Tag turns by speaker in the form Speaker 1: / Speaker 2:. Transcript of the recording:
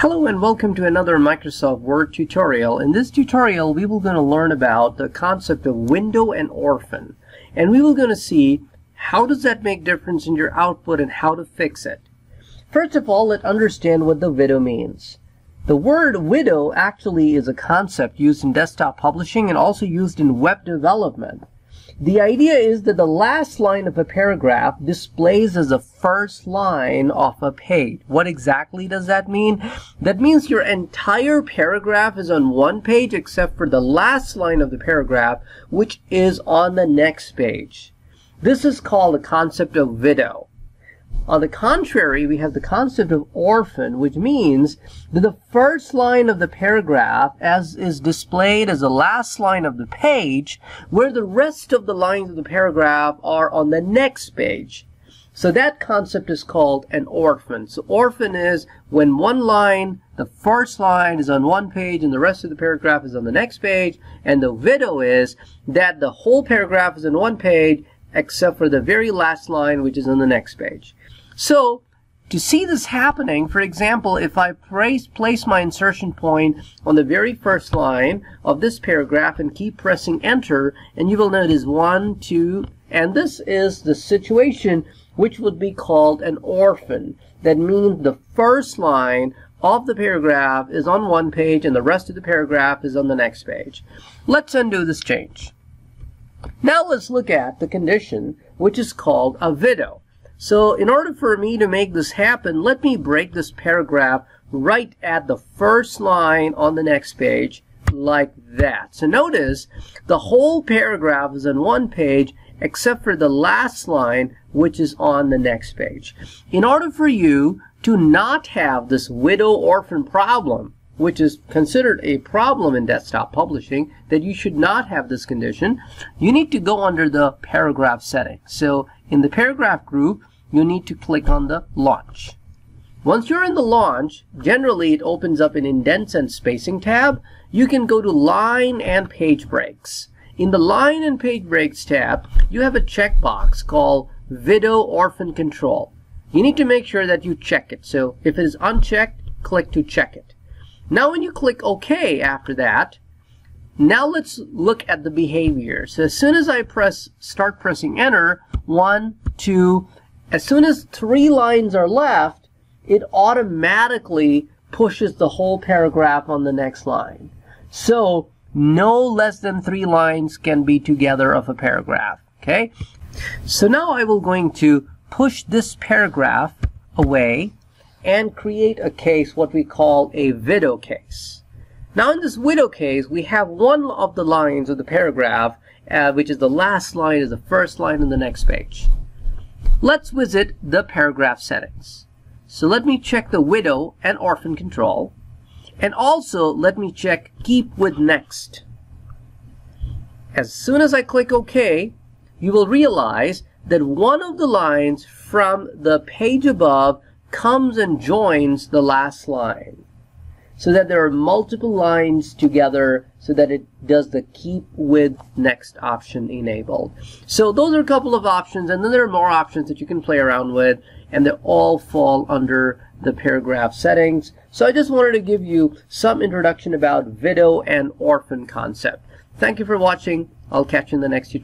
Speaker 1: Hello and welcome to another Microsoft Word tutorial. In this tutorial we will going to learn about the concept of widow and orphan and we will going to see how does that make difference in your output and how to fix it. First of all let's understand what the widow means. The word widow actually is a concept used in desktop publishing and also used in web development. The idea is that the last line of a paragraph displays as the first line of a page. What exactly does that mean? That means your entire paragraph is on one page except for the last line of the paragraph, which is on the next page. This is called the concept of widow. On the contrary, we have the concept of orphan, which means that the first line of the paragraph as is displayed as the last line of the page, where the rest of the lines of the paragraph are on the next page. So that concept is called an orphan. So orphan is when one line, the first line is on one page and the rest of the paragraph is on the next page. And the widow is that the whole paragraph is on one page except for the very last line which is on the next page. So to see this happening, for example, if I place, place my insertion point on the very first line of this paragraph and keep pressing enter, and you will notice one, two, and this is the situation which would be called an orphan. That means the first line of the paragraph is on one page and the rest of the paragraph is on the next page. Let's undo this change. Now let's look at the condition which is called a widow. So in order for me to make this happen, let me break this paragraph right at the first line on the next page like that. So notice the whole paragraph is on one page except for the last line which is on the next page. In order for you to not have this widow orphan problem, which is considered a problem in desktop publishing, that you should not have this condition, you need to go under the paragraph setting. So in the paragraph group, you need to click on the launch. Once you're in the launch, generally it opens up an indents and spacing tab. You can go to line and page breaks. In the line and page breaks tab, you have a checkbox called widow orphan control. You need to make sure that you check it. So if it is unchecked, click to check it. Now when you click OK after that, now let's look at the behavior. So as soon as I press start pressing enter, one, two, as soon as three lines are left, it automatically pushes the whole paragraph on the next line. So no less than three lines can be together of a paragraph. Okay. So now I will going to push this paragraph away and create a case what we call a widow case. Now in this widow case, we have one of the lines of the paragraph, uh, which is the last line is the first line in the next page. Let's visit the paragraph settings. So let me check the widow and orphan control. And also let me check keep with next. As soon as I click OK, you will realize that one of the lines from the page above comes and joins the last line so that there are multiple lines together so that it does the keep with next option enabled. So those are a couple of options and then there are more options that you can play around with and they all fall under the paragraph settings. So I just wanted to give you some introduction about widow and orphan concept. Thank you for watching. I'll catch you in the next tutorial.